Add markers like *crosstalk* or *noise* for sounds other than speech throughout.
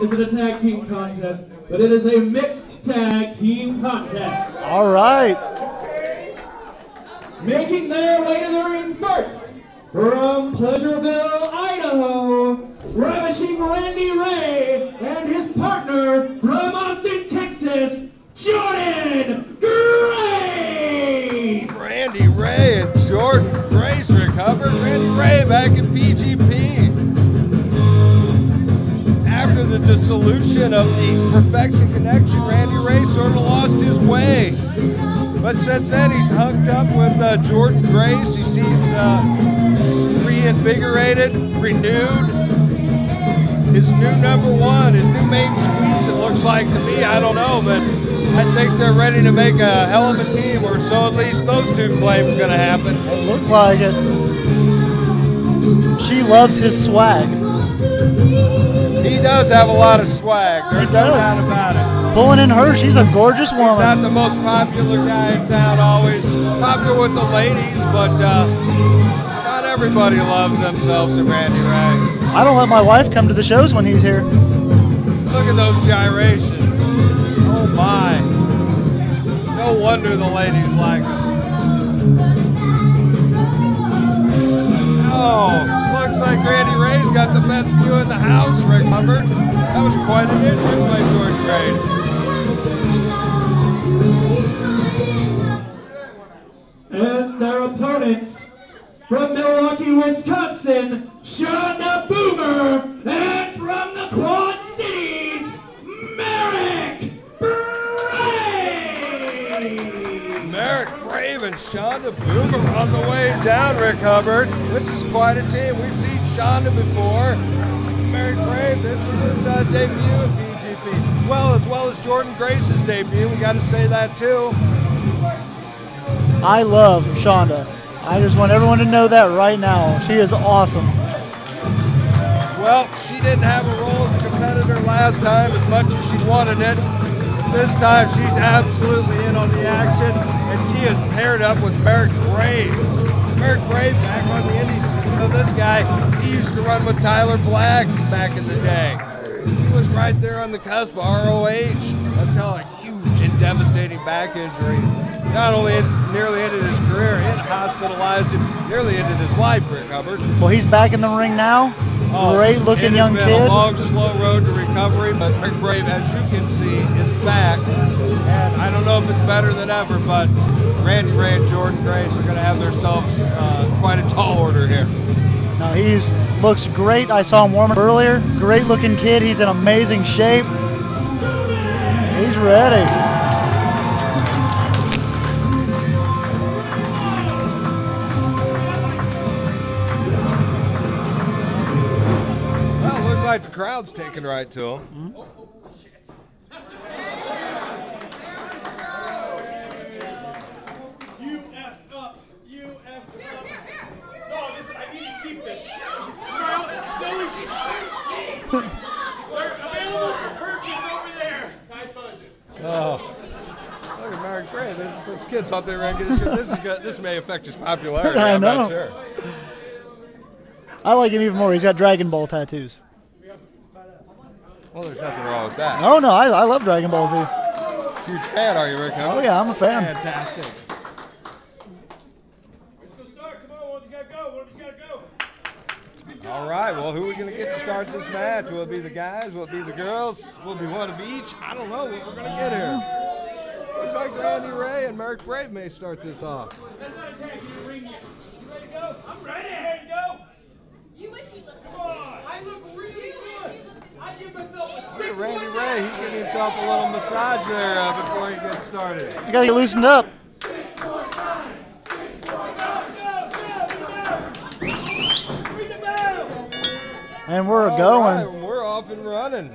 is it a tag team contest, but it is a mixed tag team contest. All right. Making their way to the ring first, from Pleasureville, Idaho, the dissolution of the Perfection Connection, Randy Ray sort of lost his way. But since then, he's hooked up with uh, Jordan Grace. He seems uh, reinvigorated, renewed. His new number one, his new main squeeze, it looks like to me. I don't know, but I think they're ready to make a hell of a team, or so at least those two claims going to happen. It looks like it. She loves his swag. Does have a lot of swag. There's He no does. doubt about it. Pulling in her, she's a gorgeous woman. He's not the most popular guy in town, always popular with the ladies, but uh, not everybody loves themselves some Randy Ray. I don't let my wife come to the shows when he's here. Look at those gyrations. Oh my. No wonder the ladies like him. Quite an injury by George Grace. And their opponents from Milwaukee, Wisconsin, Shonda Boomer, and from the Quad Cities, Merrick Brave! Merrick Brave and Shonda Boomer on the way down, Rick Hubbard. This is quite a team. We've seen Shonda before. This was his uh, debut in PGP. Well, as well as Jordan Grace's debut, we got to say that too. I love Shonda. I just want everyone to know that right now. She is awesome. Well, she didn't have a role as a competitor last time as much as she wanted it. This time, she's absolutely in on the action, and she is paired up with Merrick Brave. Merrick Brave back on the indies. Know, this guy, he used to run with Tyler Black back in the day. He was right there on the cusp of ROH until a huge and devastating back injury. Not only nearly ended his career, it hospitalized him, nearly ended his life, Rick Hubbard. Well, he's back in the ring now. Great It looking young been kid. a long, slow road to recovery, but Rick Brave, as you can see, is back. And I don't know if it's better than ever, but Randy Ray and Jordan Grace are going to have themselves uh, quite a tall order here. No, he's looks great. I saw him warm up earlier. Great looking kid. He's in amazing shape. He's ready. Well, looks like the crowd's taking right to him. You effed up. You effed up. No, listen, I need to keep this. Zoe, she's They're available for purchase over there. Tight budget. Oh. Look at Merrick Brave. This, this kid thought they were going to get his shit. This, is good. this may affect his popularity. *laughs* I I'm know. not sure. I like him even more. He's got Dragon Ball tattoos. Well, there's nothing wrong with that. Oh no, I, I love Dragon Ball Z. Huge fan, are you, Rick? Oh yeah, I'm a fan. Fantastic. Let's go start. Come on, one of you gotta go. One of you gotta go. All right. Well, who are we going to get to start this match? Will it be the guys? Will it be the girls? Will it be one of each? I don't know what we're going to get here. Looks like Randy Ray and Merrick Brave may start this off. That's not a tag. You ring yet. You ready to go? I'm ready. Ready to go? You wish you looked Come on. I look really good. I give myself a Look at six. Randy Ray. He's getting himself a little massage there uh, before he gets started. You gotta get loosened up. Ring the bell. And we're All going. right, we're off and running.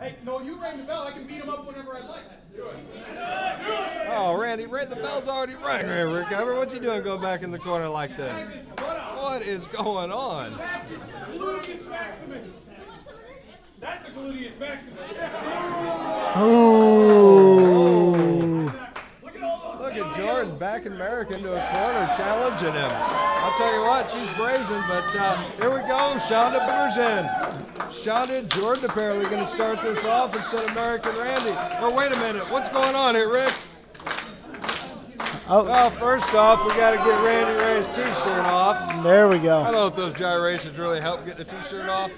Hey, no, you ring the bell. I can beat him up whenever I like. Do it. Oh, Randy, the bell's already rang, Ray Recover. What's he doing going back in the corner like this? What is going on? Gluteus maximus. That's a gluteus maximus. Ooh. Look at all those. Look at Jordan backing Merrick into a corner, challenging him. I'll tell you what, she's brazen, but uh, here we go. Shonda Boomer's in. Shonda and Jordan apparently going to start this off instead of Merrick and Randy. Oh, wait a minute. What's going on here, Rick? Oh. Well, first off, we got to get Randy Ray's t-shirt off. There we go. I don't know if those gyrations really help get the t-shirt off.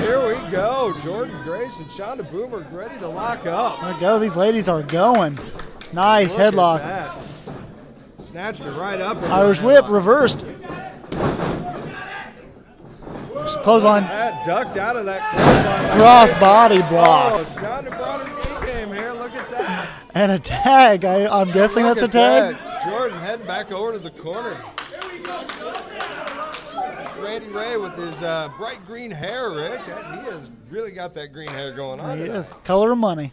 Here we go. Jordan Grace and Shonda Boomer ready to lock up. There we go. These ladies are going. Nice Look headlock. Snatched it right up. Irish whip headlock. reversed. Clothesline. That ducked out of that clothesline. Cross body Oh, block. Brought her game here. Look at that. And a tag. I, I'm guessing Look that's a tag. that. Jordan heading back over to the corner. Randy Ray with his uh, bright green hair, Rick. That, he has really got that green hair going on. He tonight. is. Color of money.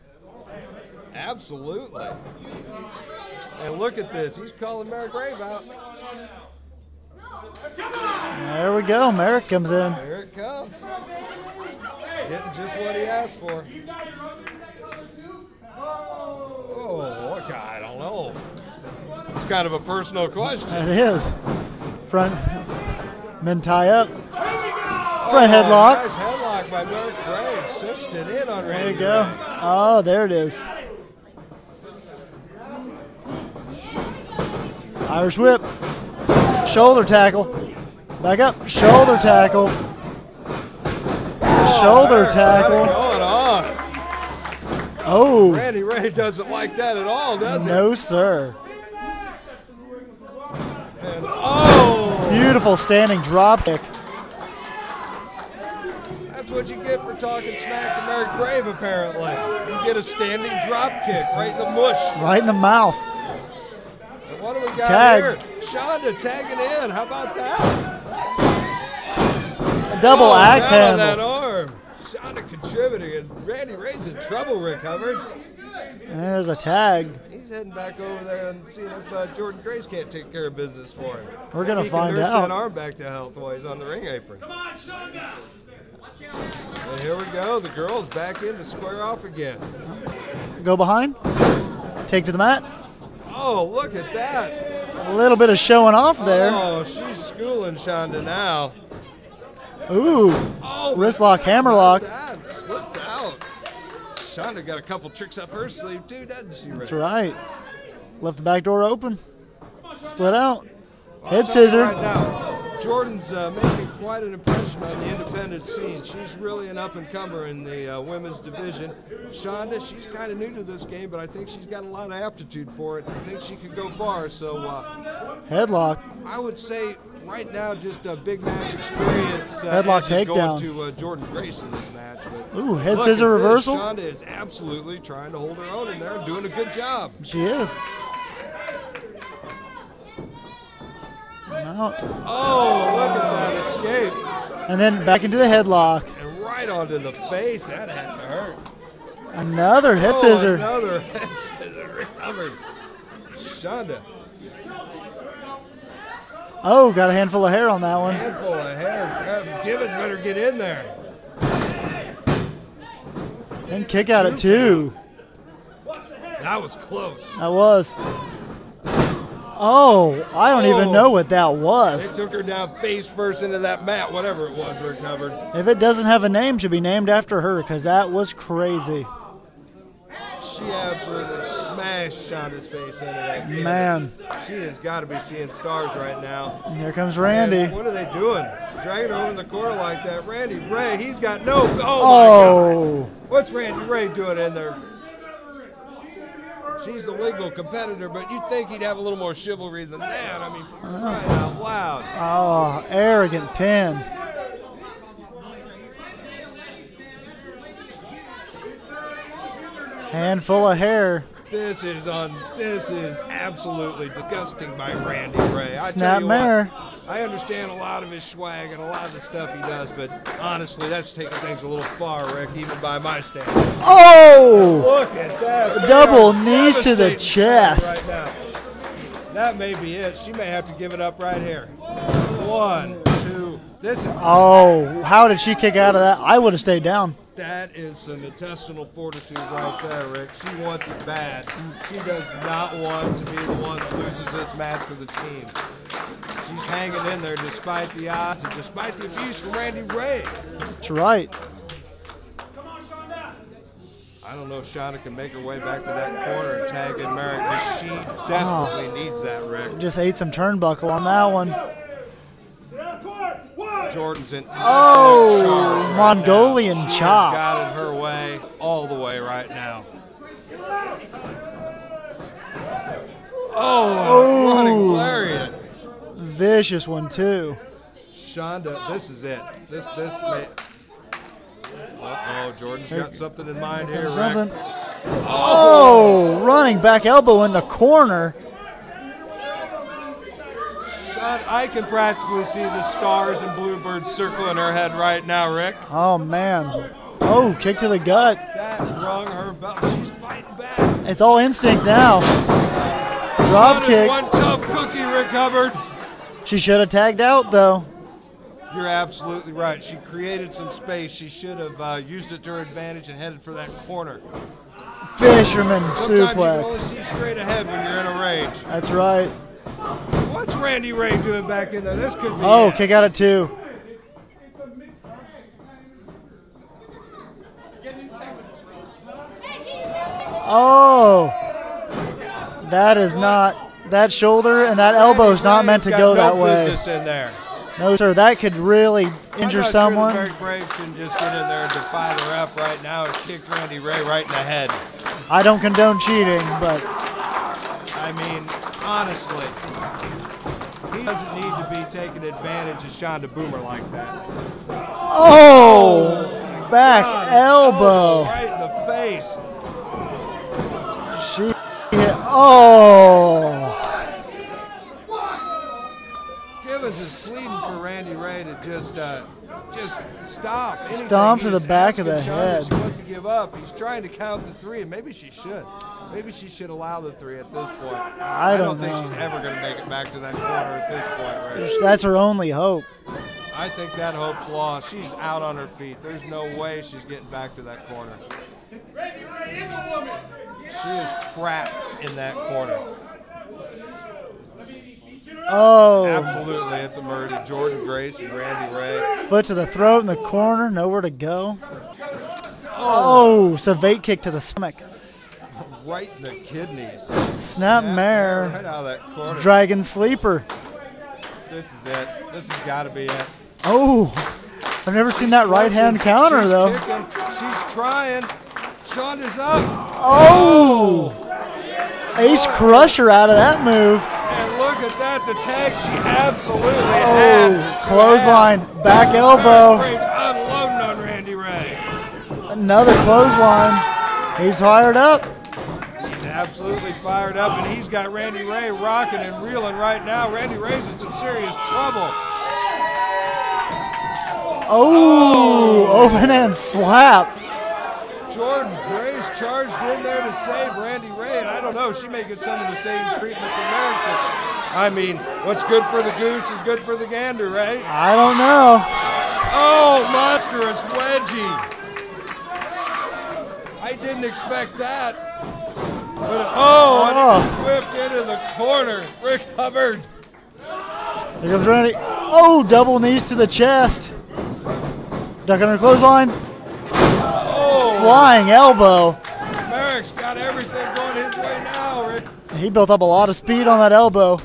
Absolutely. And look at this. He's calling Merrick Brave out. There we go. Merrick comes in. Here it comes. Getting just what he asked for. Oh, look, I don't know. It's kind of a personal question. It is. Front. Then tie up. Front Oh, headlock. Nice headlock by Merrick Brave. Cinched it in on There you go. Oh, there it is. Irish whip. Shoulder tackle. Back up. Shoulder tackle. Shoulder What's tackle. going on? Oh, Randy Ray doesn't like that at all, does he? no, sir. And, oh, Beautiful standing drop kick. that's what you get for talking smack to Merrick Brave, apparently. You get a standing drop kick right in the mush. Right in the mouth. And what do we got Tag. here? Shonda tagging in. How about that? A double oh, axe down on that handle. arm. Shonda contributing, and Randy Ray's in trouble, recovered. And there's a tag. He's heading back over there and seeing if uh, Jordan Grace can't take care of business for him. We're gonna Maybe he can find nurse out. that arm back to health while he's on the ring apron. Come on, Shonda. And here we go. The girls back in to square off again. Go behind. Take to the mat. Oh, look at that. A little bit of showing off there. Oh, she's schooling Shonda now. Ooh. Oh, Wrist lock, hammer lock. slipped out. Shonda got a couple tricks up her sleeve too, doesn't she? That's right. Left the back door open. Slid out. Head scissor. Right now, Jordan's uh, making quite an impression on the independent scene. She's really an up and comer in the uh, women's division. Shonda, she's kind of new to this game, but I think she's got a lot of aptitude for it. I think she could go far. So uh, Headlock. I would say right now, just a big match experience. Uh, Headlock takedown. to uh, Jordan Grace in this match. But Ooh, head scissor reversal. Shonda is absolutely trying to hold her own in there and doing a good job. She is. Out. Oh, look at that escape. And then back into the headlock. And right onto the face. That had to hurt. Another head Oh, scissor. Another *laughs* head scissor recovered. Shonda, Oh, got a handful of hair on that one. handful of hair. Gibbons better get in there. And kick out at two. That was close. That was. Oh, I don't even Oh. know what that was. They took her down face first into that mat, whatever it was, recovered. If it doesn't have a name, should be named after her because that was crazy. She absolutely smashed Shonda's face into that. Man. She has got to be seeing stars right now. Here comes Randy. And what are they doing? Dragging her in the corner like that. Randy Ray, he's got no. Oh, my oh. God. Oh, What's Randy Ray doing in there? She's the legal competitor, but you'd think he'd have a little more chivalry than that. I mean, for crying out loud. oh, arrogant pin. Handful of hair. This is on. This is absolutely disgusting by Randy Ray. I tell Snap you what, mare. I understand a lot of his swag and a lot of the stuff he does, but honestly, that's taking things a little far, Rick, even by my standards. Oh! Look at that. Double knees to the chest. Right. That may be it. She may have to give it up right here. One, two. This is Oh, how did she kick out of that? I would have stayed down. That is some intestinal fortitude right there, Rick. She wants it bad. She does not want to be the one that loses this match for the team. She's hanging in there despite the odds and despite the abuse from Randy Ray. That's right. Come on, Shonda. I don't know if Shonda can make her way back to that corner and tag in Merrick, but she desperately oh. needs that, Rick. Just ate some turnbuckle on that one. Get out of court. One. Jordan's in Oh, right Mongolian. She chop. got it her way all the way right now. Oh, running oh. lariat. Vicious one too. Shonda, this is it. This this may. Oh, Jordan's got something in mind here, Something. Oh. oh, running back elbow in the corner. I can practically see the stars and bluebirds circling her head right now, Rick. Oh man. Oh, kick to the gut. That rung her bell. She's fighting back. It's all instinct now. Drop kick. one tough cookie, Rick Hubbard. She should have tagged out though. You're absolutely right. She created some space. She should have uh, used it to her advantage and headed for that corner. Fisherman Sometimes you only suplex. see straight ahead when you're in a rage. That's right. What's Randy Ray doing back in there? This could be. Oh, it. kick out at two. Oh, that is not. That shoulder and that elbow is not meant to go got that way. in there. No, sir. That could really injure not someone. Merrick Brave shouldn't just get in there and defy the ref right now and kick Randy Ray right in the head. I don't condone cheating, but I mean, honestly, he doesn't need to be taking advantage of Shonda Boomer like that. oh, back God, elbow. right in the face. She hit. Oh, Givens is pleading for Randy Ray to just, uh, just stop. Anything. Stomp to He's the back of the Shonda head. She wants to give up. He's trying to count the three, and maybe she should. Maybe she should allow the three at this point. I don't don't think know. she's ever going to make it back to that corner at this point, right? that's her only hope. I think that hope's lost. She's out on her feet. There's no way she's getting back to that corner. Randy Ray is a woman. She is trapped in that corner. Oh, Absolutely at the of Jordan Grace and Randy Ray. foot to the throat in the corner, nowhere to go. Oh, oh savate kick to the stomach. Right in the kidneys. Snap mare. Right out of that corner. Dragon sleeper. This is it. This has got to be it. Oh, I've never seen that right hand counter She's though. Kicking. She's trying. Shonda's up. Oh, Ace Crusher out of that move. And look at that. The tag she absolutely Oh, had. clothesline, back elbow, unloading on Randy Ray. another clothesline. He's fired up. He's absolutely fired up, and he's got Randy Ray rocking and reeling right now. Randy Ray's in some serious trouble. Oh, oh. open hand slap. Jordan Grace charged in there to save Randy Ray, and I don't know, she may get some of the same treatment from Merrick. I mean, what's good for the goose is good for the gander, right? I don't know. Oh, monstrous wedgie. I didn't expect that. But oh, and Oh. it whipped into the corner. Rick Hubbard. Here comes Randy. Oh, double knees to the chest. Duck under clothesline. Oh, Flying elbow. Merrick's got everything going his way now, Rick. He built up a lot of speed on that elbow.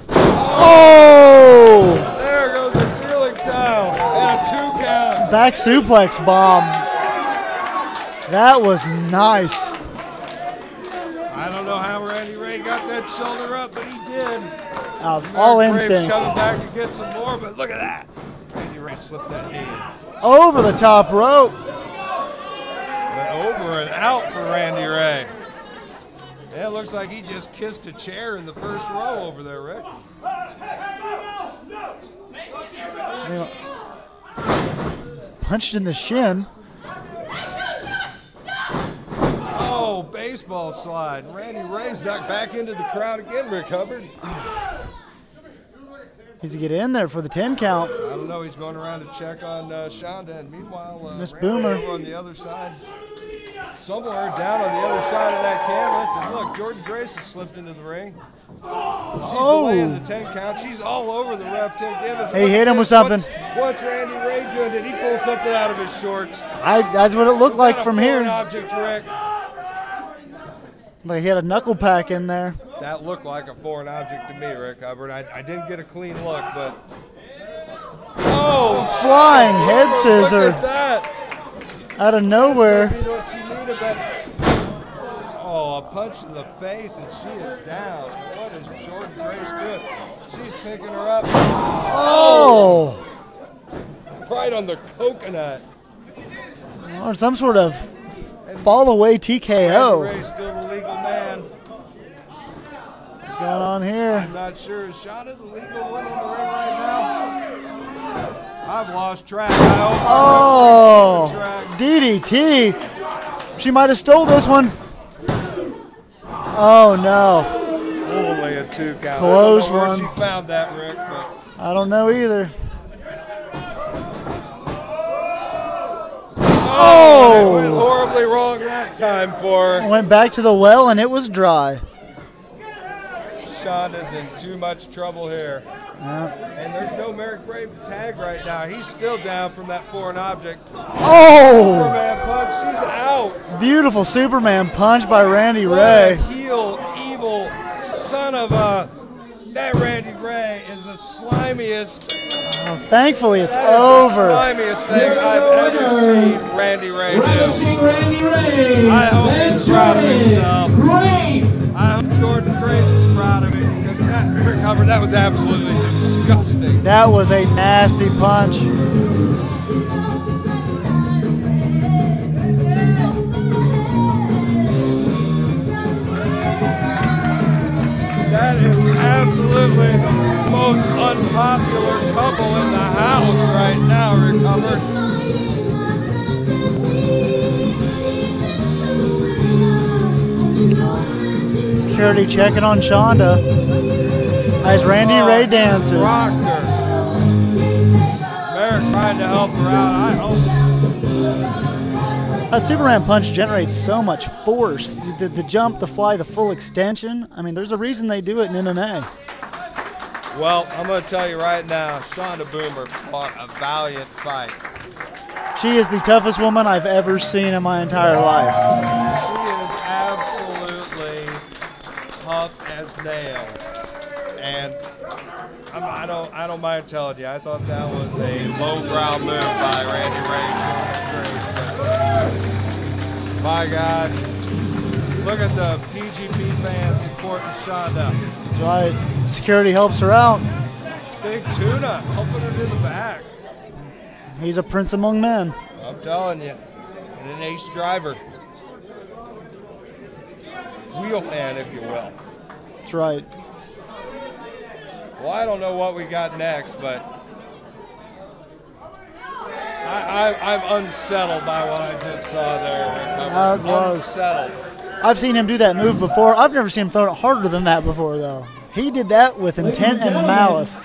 Oh! There goes the ceiling tile and a two count. Back suplex bomb. That was nice. I don't know how Randy Ray got that shoulder up, but he did. Uh, all instinct. coming back to get some more, but look at that. Randy Ray slipped that knee. Over the top rope. But over and out for Randy Ray. Yeah, it looks like he just kissed a chair in the first row over there, Rick. Punched in the shin. Oh, baseball slide. Randy Ray's knocked back into the crowd again, Rick Hubbard. *sighs* He's to get in there for the 10 count. I don't know. He's going around to check on uh, Shonda, and meanwhile, uh, Miss Boomer. over on the other side, somewhere down on the other side of that canvas. And look, Jordan Grace has slipped into the ring. She's Oh. delaying the 10 count. She's all over the ref 10 canvas. He Look hit him with something. What's, what's Randy Ray doing? Did he pull something out of his shorts? I, that's what it looked like from here. Object, Rick? Like he had a knuckle pack in there. That looked like a foreign object to me, Rick Hubbard. I, I didn't get a clean look, but. Oh, Flying head scissor Look at that. out of nowhere. Be what she needed, but oh, a punch in the face, and she is down. What is Jordan Grace doing? She's picking her up Oh, right on the coconut. or some sort of fall away TKO. Ray's still the legal man. What's going on here? I'm not sure. Is Shonda the legal one in the ring right now? I've lost track. I Oh. DDT. She might have stole this one. Oh no, Only a two count. Close I don't know where one. she found that, Rick, but I don't know either. Oh, oh! it went Oh, horribly wrong that time for went back to the well and it was dry. Shonda's in too much trouble here. Uh-huh. And there's no Merrick Brave to tag right now. He's still down from that foreign object. Oh, Superman punch, she's out. beautiful Superman punch by Randy What a Ray. heel, evil son of a. That Randy Ray is the slimiest. Oh, thankfully, it's that is over. The slimiest thing I've ever seen Randy Ray do. Randy Ray. I hope he's proud of himself. Grace. I hope Jordan Grace is proud of it because that recover that was absolutely disgusting. That was a nasty punch. That is absolutely the most unpopular couple in the house right now, Hubbard. Security checking on Shonda as Randy Ray dances. Rocked her. Merrick trying to help her out. I hope. That Superman punch generates so much force. The, the jump, the fly, the full extension. I mean, there's a reason they do it in MMA. Well, I'm going to tell you right now, Shonda Boomer fought a valiant fight. She is the toughest woman I've ever seen in my entire life. She is absolutely tough as nails, and I'm, I don't I don't mind telling you, I thought that was a lowbrow move by Randy Ray. Jordan Grace, but My God, look at the PGP fans supporting Shonda. That's why security helps her out. Big Tuna helping her to the back. He's a prince among men. I'm telling you, and an ace driver, wheelman, if you will. That's right. Well, I don't know what we got next, but I, I, I'm unsettled by what I just saw there. It was. Unsettled. I've seen him do that move before. I've never seen him throw it harder than that before, though. He did that with intent and malice.